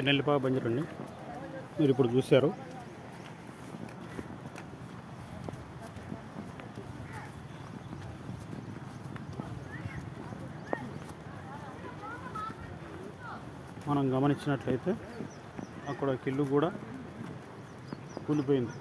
ఇది నెల్లిపాక బంజరు అండి. మీరు ఇప్పుడు చూశారు. మనం గమనించినట్లయితే అక్కడ కిల్లు కూడా కూలిపోయింది.